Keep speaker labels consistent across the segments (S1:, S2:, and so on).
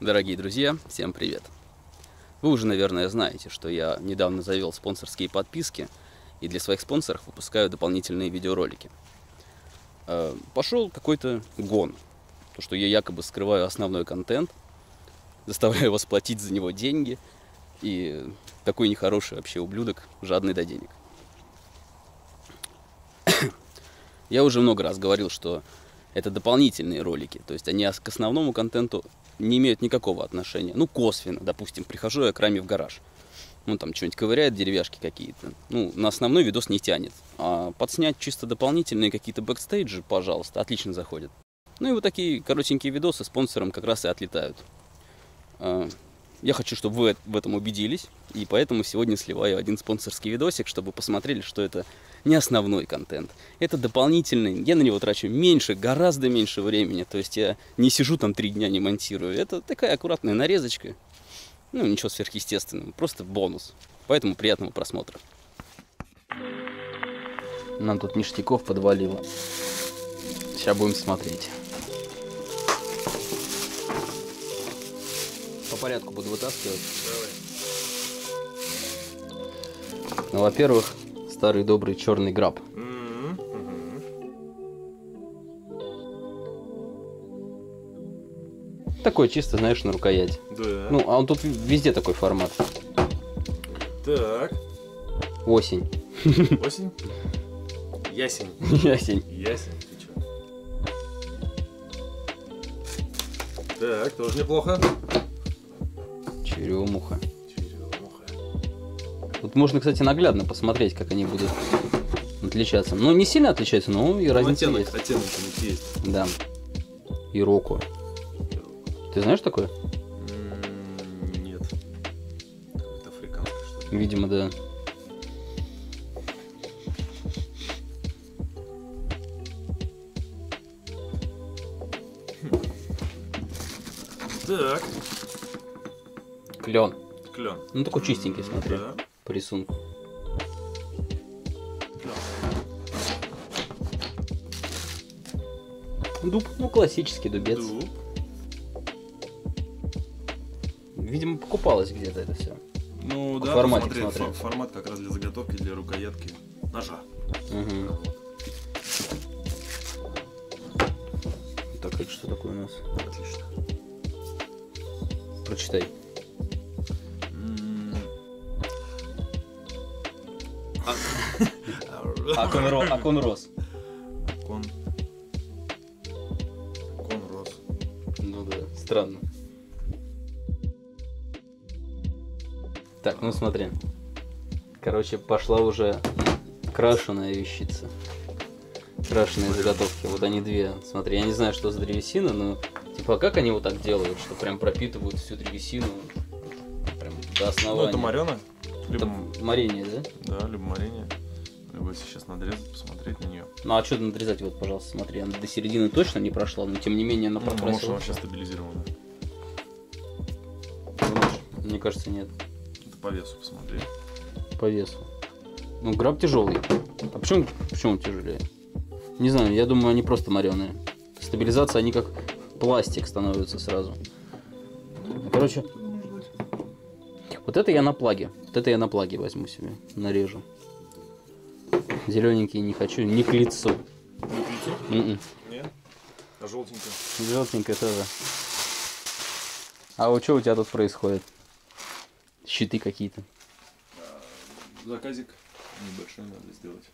S1: Дорогие друзья, всем привет! Вы уже, наверное, знаете, что я недавно завел спонсорские подписки и для своих спонсоров выпускаю дополнительные видеоролики. Э, Пошел какой-то гон, то что я якобы скрываю основной контент, заставляю вас платить за него деньги, и такой нехороший вообще ублюдок, жадный до денег. Я уже много раз говорил, что это дополнительные ролики, то есть они к основному контенту не имеют никакого отношения. Ну, косвенно, допустим, прихожу я к Роме в гараж. Ну, там что-нибудь ковыряет, деревяшки какие-то. Ну, на основной видос не тянет. А подснять чисто дополнительные какие-то бэкстейджи, пожалуйста, отлично заходит. Ну и вот такие коротенькие видосы спонсорам как раз и отлетают. Я хочу, чтобы вы в этом убедились, и поэтому сегодня сливаю один спонсорский видосик, чтобы посмотрели, что это не основной контент. Это дополнительный, я на него трачу меньше, гораздо меньше времени, то есть я не сижу там три дня, не монтирую. Это такая аккуратная нарезочка, ну ничего сверхъестественного, просто бонус. Поэтому приятного просмотра. Нам тут ништяков подвалило. Сейчас будем смотреть. Порядку буду вытаскивать. Ну, во-первых, старый добрый черный граб. Такой чисто, знаешь, на рукоять.
S2: Да.
S1: Ну, а он тут везде такой формат.
S2: Так.
S1: Осень.
S2: Осень. Ясень.
S1: Ясень.
S2: Ясень. Так, тоже неплохо.
S1: Черемуха.
S2: Черемуха.
S1: Тут можно, кстати, наглядно посмотреть, как они будут отличаться. Ну, не сильно отличаются, но и
S2: Ну,
S1: разница
S2: оттенок,
S1: есть.
S2: оттенок у них есть.
S1: Да. И року. Ты знаешь такое?
S2: Нет. Какой-то африканский, что ли.
S1: Видимо, да.
S2: Так.
S1: Клен.
S2: Клен.
S1: Ну, такой чистенький, смотри,
S2: Да.
S1: по рисунку. Дуб, ну, классический дубец.
S2: Дуб.
S1: Видимо, покупалось где-то это все.
S2: Ну да,
S1: формате
S2: посмотри,
S1: смотрю.
S2: фо- формат как раз для заготовки, для рукоятки ножа.
S1: Угу. Так, это что такое у нас?
S2: Отлично.
S1: Прочитай. Аконрос.
S2: Кон. Кон рос.
S1: Ну да, странно. Так, ну смотри. Короче, пошла уже крашеная вещица. Крашеные заготовки. Вот они две. Смотри, я не знаю, что за древесина, но типа а как они вот так делают, что прям пропитывают всю древесину прям до
S2: Ну,
S1: основания.
S2: это морена. Либо,
S1: Это морение, да?
S2: да, либо морение. Если сейчас надрезать, посмотреть на нее.
S1: Ну а что надрезать? Вот, пожалуйста, смотри, она до середины точно не прошла, но тем не менее она
S2: Ну, может, она
S1: прокрасила.
S2: вообще стабилизирована.
S1: Мне кажется, нет.
S2: Это по весу посмотри.
S1: По весу. Ну, граб тяжелый. А почему, почему он тяжелее? Не знаю, я думаю, они просто мореные. Стабилизация, они как пластик становятся сразу. Короче, вот это я на плаге. Вот это я на плаге возьму себе, нарежу. Зелененький не хочу, не к лицу. М-м.
S2: Нет? А желтенькая?
S1: Желтенькое тоже. А вот что у тебя тут происходит? Щиты какие-то.
S2: Заказик небольшой надо сделать.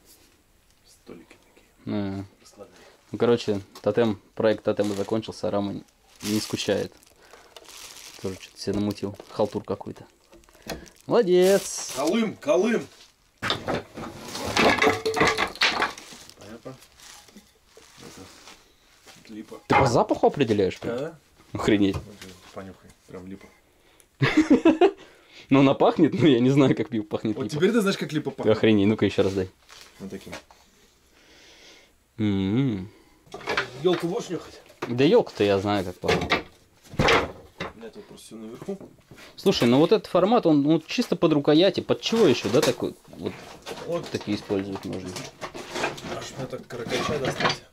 S2: Столики такие.
S1: Ну,
S2: Раскладные.
S1: Ну, короче, тотем, проект тотема закончился, а Рама не скучает. Тоже что-то себе намутил. Халтур какой-то. Молодец!
S2: Колым! Колым! Понятно? Это липа.
S1: Ты по запаху определяешь? прям?
S2: Да?
S1: Охренеть.
S2: Вот, Понюхай. Прям липа.
S1: Ну, она пахнет, но я не знаю, как пиво пахнет.
S2: Вот
S1: липа.
S2: теперь ты знаешь, как липа пахнет.
S1: охренеть, ну-ка еще раз дай.
S2: Вот таким.
S1: М-м.
S2: Елку будешь нюхать?
S1: Да елка-то я знаю, как пахнет.
S2: Меня тут просто все наверху.
S1: Слушай, ну вот этот формат, он ну, чисто под рукояти. Под чего еще, да, такой? Вот
S2: Вот.
S1: такие использовать можно.
S2: Аж мне так каракача достать.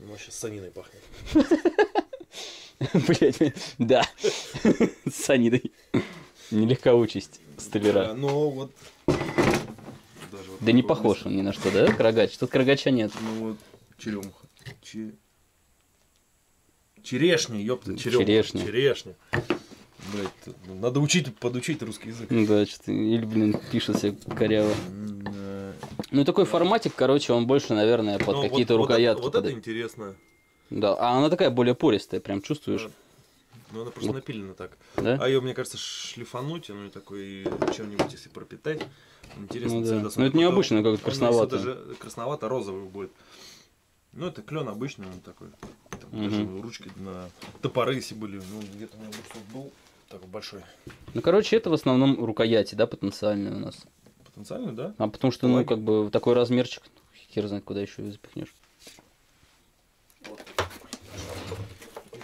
S2: Ну, сейчас саниной пахнет.
S1: Блять, да. С Санидой. Нелегка участь столяра.
S2: Ну вот.
S1: Да не похож он ни на что, да, Крогач? Тут Крогача нет.
S2: Ну вот, черемуха. Че- Черешня, ёпта, черемуха.
S1: Черешня.
S2: Черешня. Блять, ну, надо учить, подучить русский язык.
S1: Да, что-то, или, блин, пишется коряво. Ну, такой форматик, короче, он больше, наверное, под
S2: ну, вот-
S1: какие-то
S2: вот это-
S1: рукоятки.
S2: Вот это
S1: подойдет.
S2: интересно.
S1: Да, а она такая более пористая, прям чувствуешь,
S2: Ну, она просто
S1: Вот.
S2: напилена так.
S1: да?
S2: А ее, мне кажется, шлифануть, ну и такой чем-нибудь, если пропитать. Интересно,
S1: Ну да. Ну, это необычно,
S2: он, если
S1: красноватый.
S2: даже красновато-розовый будет. Ну, это клен обычный, он такой. Там
S1: Мгм.
S2: даже ручки на топоры, если были. Ну, где-то у меня был такой большой.
S1: Ну, короче, это в основном рукояти, да, потенциальные у нас.
S2: Потенциально, да?
S1: А потому что, ну, как бы, такой размерчик, хер знает, куда еще запихнешь.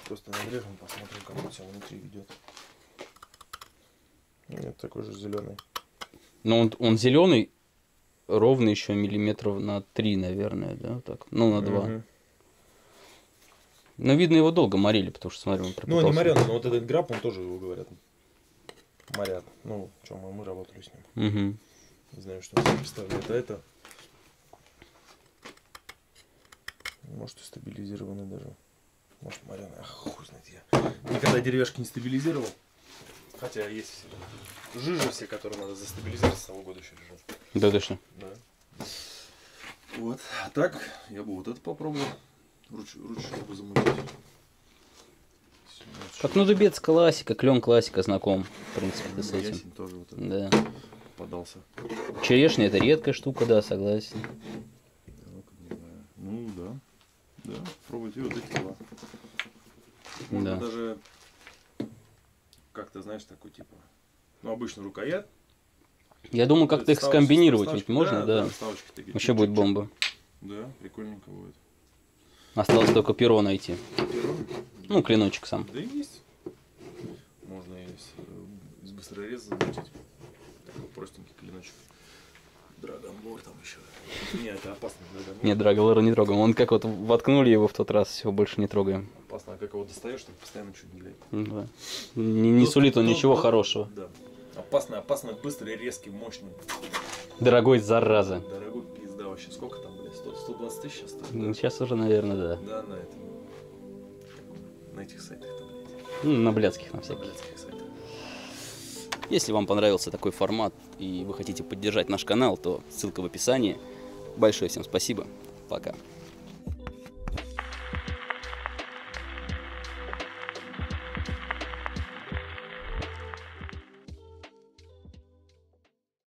S2: Просто надрежем, посмотрим, как он себя внутри ведет. Нет, такой же зеленый.
S1: Но он, он зеленый, ровно еще миллиметров на 3, наверное, да, так. Ну, на 2. Но видно, его долго морили, потому что, смотри, он
S2: Ну, не морен, но вот этот граб, он тоже его говорят. Морят. Ну, что мы, мы работали с ним.
S1: Мгм.
S2: Не знаю, что представляет. А это... Может и стабилизированный даже. Может моряный. Ах, хуй знает я. Никогда деревяшки не стабилизировал. Хотя есть. Жижи все, которые надо застабилизировать, с того года еще лежат.
S1: Да, точно.
S2: Да. Вот. А так, я бы вот это попробовал. Руч, ручную бы замутить.
S1: Как ну дубец классика, клен классика знаком, в принципе, ты с этим.
S2: Ясень тоже вот это
S1: Да.
S2: Подался.
S1: Черешня это редкая штука, да, согласен.
S2: Ну да. Да, пробуйте вот эти два. Можно
S1: Да.
S2: даже как-то, знаешь, такой типа. Ну, обычно рукоять.
S1: Я думаю, как-то их скомбинировать ведь можно, да.
S2: вставочки такие
S1: Вообще будет бомба.
S2: Да, прикольненько будет.
S1: Осталось только перо найти.
S2: Перо?
S1: Ну, клиночек сам.
S2: Да и есть. Можно и с, э, из быстрореза замутить. Простенький клиночек. Драгонбор там еще. Не, это опасно. Драгонбор.
S1: Нет, Драголора не трогаем. Он как вот воткнули его в тот раз, все, больше не трогаем.
S2: Опасно, а как его достаешь, там постоянно чуть не блядь.
S1: Ну Да. Не, не сулит он ничего хорошего.
S2: Да. Опасно, опасно, быстрый, резкий, мощный.
S1: Дорогой зараза.
S2: Дорогой пизда вообще. Сколько там, блядь? 100, 120 тысяч сейчас стоит?
S1: Ну, сейчас уже, наверное, да.
S2: Да, на этом. На этих сайтах-то, блядь.
S1: Ну, на блядских, на
S2: На
S1: всяких.
S2: блядских сайтах.
S1: Если вам понравился такой формат и вы хотите поддержать наш канал, то ссылка в описании. Большое всем спасибо. Пока.